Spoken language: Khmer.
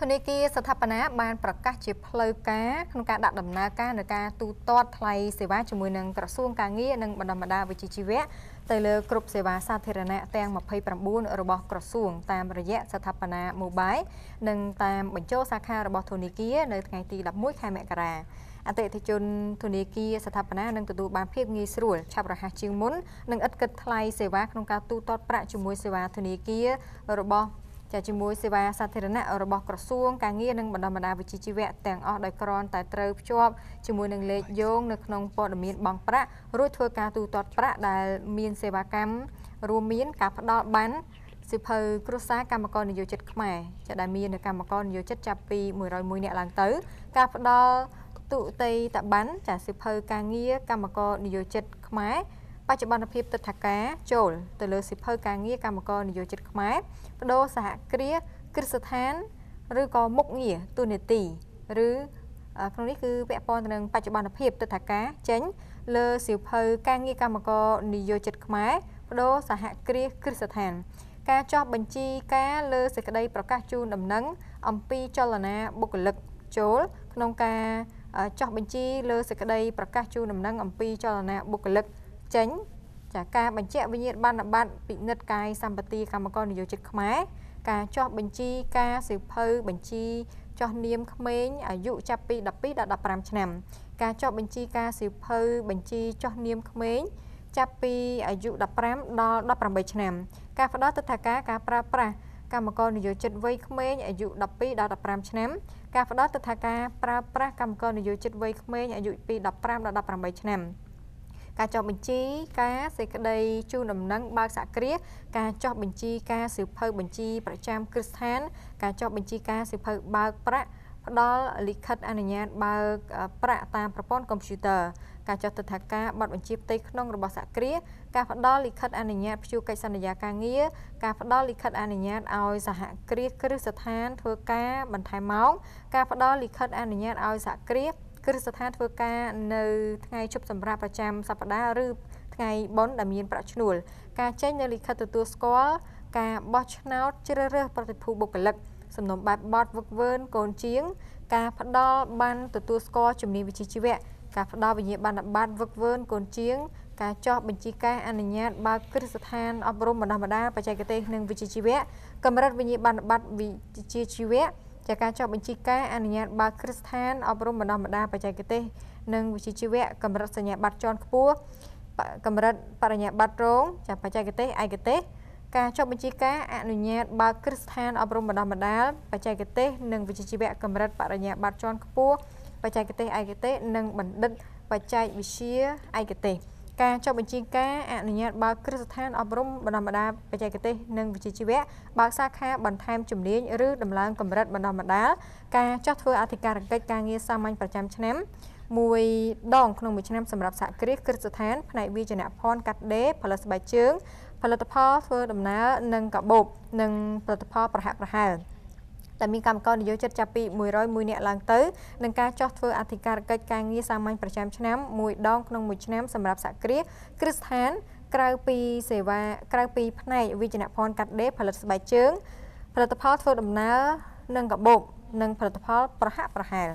ធនាគារស្ថាបនាបានប្រកាសជាផ្លូវការក្នុងការដាក់ដំណើរការនៃការទូទាត់ថ្លៃសេវាជាមួយនឹងក្រសួងការងារនិងបណ្ដុំបណ្ដាវិជ្ជាជីវៈទៅលើគ្រប់សេវាសាធារណៈទាំង29របស់ក្រសួងតាមរយៈស្ថាបនា Mobile និងតាមបញ្ចូលសាខារបស់ធនាគារនៅថ្ងៃទី11ខែមករាអតិថិជនធនាគារស្ថាបនានឹងទទួលបានភាពងាយស្រួលឆាប់រហ័សជាងមុននិងឥតគិតថ្លៃសេវាក្នុងការទូទាត់ប្រាក់ជាមួយសេវាធនាគាររបស់ ចាជាមួយសេវាសាធារណៈរបស់ក្រសួងការងារនិងបណ្ដុំបណ្ដាវិជ្ជាជីវៈទាំងអស់ដោយគ្រាន់តែត្រូវភ្ជាប់ជាមួយនឹងលេខយោងនៅក្នុងព័ត៌មានបង់ប្រាក់រួចធ្វើការទូទាត់ប្រាក់ដែលមានសេវាកម្មរួមមានការផ្ដល់បានសិភៅគ្រួសារកម្មករនិយោជិតខ្មែរចាដែលមានកម្មករនិយោជិតចាប់ពី101នាក់ឡើងទៅ ការផ្ដល់ទុតិយតប័ណ្ណចាសិភៅការងារកម្មករនិយោជិតខ្មែរ បច្ចុប្បន្នភាពទឹកថាការចូលទៅលើសិភៅការងារកម្មករនិយោជិតខ្មែរបដូរសហគ្រាសគ្រឹះស្ថាន ឬក៏មុខងារទូនេតិឬក្នុងនេះគឺពាក់ព័ន្ធទៅនឹងបច្ចុប្បន្នភាពទឹកថាការចេញ លើសិភៅការងារកម្មករនិយោជិតខ្មែរបដូរសហគ្រាសគ្រឹះស្ថាន ការចោះបញ្ជីការលើសេចក្តីប្រកាសជូនដំណឹងអំពីចលនាបុគ្គលិកចូលក្នុងការចោះបញ្ជីលើសេចក្តីប្រកាសជូនដំណឹងអំពីចលនាបុគ្គលិក ចេញចាការបញ្ជាក់វិញ្ញាបនបត្រពិនិត្យកាយសម្បត្តិកម្មករនិយោជិតខ្មែរការចោះបញ្ជីការសិភៅបញ្ជីចោះនាមក្មេងអាយុចាប់ពី12ដល់15ឆ្នាំ ការចុះបញ្ជីការសិភៅបញ្ជីចោះនាមក្មេងចាប់ពីអាយុ15ដល់18ឆ្នាំ ការផ្ដល់ទិដ្ឋាការការប្រើប្រាស់កម្មករនិយោជិតវ័យក្មេងអាយុ12ដល់15ឆ្នាំការផ្ដល់ទិដ្ឋាការប្រើប្រាស់កម្មករនិយោជិតវ័យក្មេងអាយុពី15ដល់18ឆ្នាំ ការចុះបញ្ជីការសេចក្តីជូនដំណឹងបើកសហគ្រាសការចុះបញ្ជីការសិភៅបញ្ជីប្រចាំគ្រឹះស្ថាន ការចុះបញ្ជីការសិភៅបើកប្រាក់ផ្ដល់លិខិតអនុញ្ញាតបើកប្រាក់តាមប្រព័ន្ធកុំព្យូទ័រការចុះទិដ្ឋាការប័ណ្ណបញ្ជាផ្ទៃក្នុងរបស់សហគ្រាសការផ្ដល់លិខិតអនុញ្ញាតព្យួរកិច្ចសន្យាការងារការផ្ដល់លិខិតអនុញ្ញាតឲ្យសហគ្រាសគ្រឹះស្ថានធ្វើការបន្ថែមម៉ោងការផ្ដល់លិខិតអនុញ្ញាតឲ្យសហគ្រាស គ្រឹះស្ថានធ្វើការនៅថ្ងៃជប់សម្រាប់ប្រចាំសប្តាហ៍ឬថ្ងៃបុណ្យដែលមានប្រាក់ឈ្នួល ការចេញនៅលិខិតទទួលស្គាល់ការបោះឆ្នោតជ្រើសរើសប្រតិភូបុគ្គលិកសំណុំបែបបត់វឹកវើនកូនជាង ការផ្ដល់បានទទួលស្គាល់ជំនាញវិជ្ជាជីវៈការផ្ដល់វិញ្ញាបនបត្រវឹកវើនកូនជាង ការចោះបញ្ជីការអនុញ្ញាតបើកគ្រឹះស្ថានអប់រំបណ្ដុះបណ្ដាលបច្ចេកទេសនិងវិជ្ជាជីវៈកម្រិតវិញ្ញាបនបត្រវិជ្ជាជីវៈ ចាការចុះបញ្ជីការអនុញ្ញាតបើកគ្រឹះស្ថានអប់រំបណ្ដុះបណ្ដាលបច្ចេកទេសនិងវិជ្ជាជីវៈកម្រិតសញ្ញាបត្រជាន់ខ្ពស់កម្រិតបរិញ្ញាបត្ររងចាបច្ចេកទេសឯកទេសការចុះបញ្ជីការអនុញ្ញាតបើកគ្រឹះស្ថានអប់រំបណ្ដុះបណ្ដាលបច្ចេកទេសនិងវិជ្ជាជីវៈកម្រិតបរិញ្ញាបត្រជាន់ខ្ពស់បច្ចេកទេសឯកទេសនិងបណ្ឌិតបច្ចេកវិទ្យាឯកទេស ការចុះបញ្ជីការអនុញ្ញាតបើកគ្រឹះស្ថានអប់រំបណ្ដុះបណ្ដាលបច្ចេកទេសនិងវិជ្ជាជីវៈបើកសាខាបន្ថែមជំនាញឬដំឡើងកម្រិតបណ្ដុះបណ្ដាលការចុះធ្វើអធិការកិច្ចការងារសាមញ្ញប្រចាំឆ្នាំមួយដងក្នុងមួយឆ្នាំសម្រាប់សហគ្រាសគ្រឹះស្ថានផ្នែកវិជ្ជាភ័ណ្ឌកាត់ដេរផលិតស្បែកជើងផលិតផលធ្វើដំណើរនិងកាបូបនិងផលិតផលប្រហាក់ប្រហែល តែមានកម្មករនិយោជិតចាប់ពី101នាក់ឡើងទៅនឹងការចោះធ្វើអធិការកិច្ចការងារសាមញ្ញប្រចាំឆ្នាំមួយដងក្នុងមួយឆ្នាំសម្រាប់សហគ្រាសគ្រឹះស្ថានក្រៅពីសេវាក្រៅពីផ្នែកវិជ្ជាភ័ណ្ឌកាត់ដេរផលិតស្បែកជើងផលិតផលធ្វើដំណើរនិងកាបូបនិងផលិតផលប្រហាក់ប្រហែល